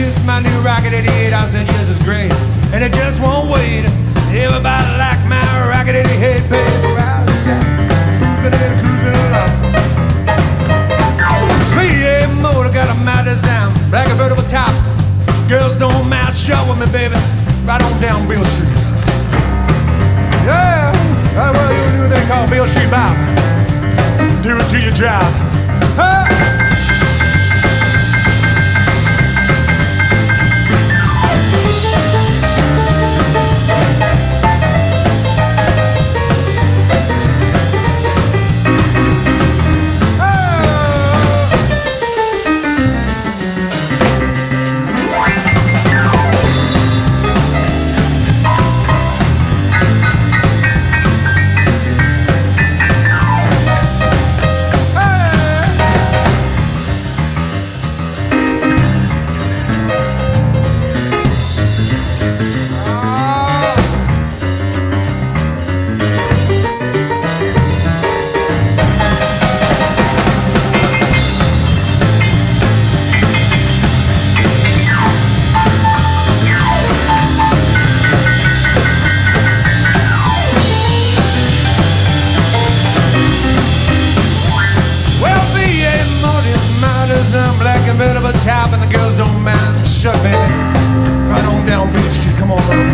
just my new rocket 88. I said, yes, it's great. And it just won't wait. Everybody like my rocket 88, baby. Cruising and cruising along. V8 motor got a mighty sound. Black convertible top. Girls don't mess shut with me, baby. Right on down Beale Street. Yeah, that's what you do. They call Beale Street Bob. Do it to your job. Shut, baby. Right on down Beach Street. Come on, over.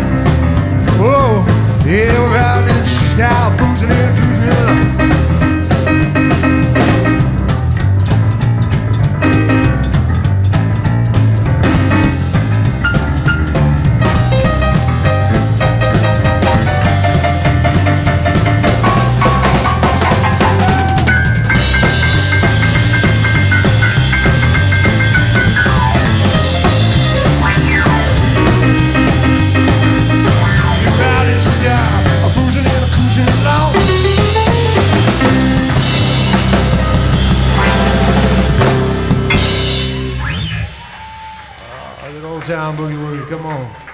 Town boogie woogie, come on.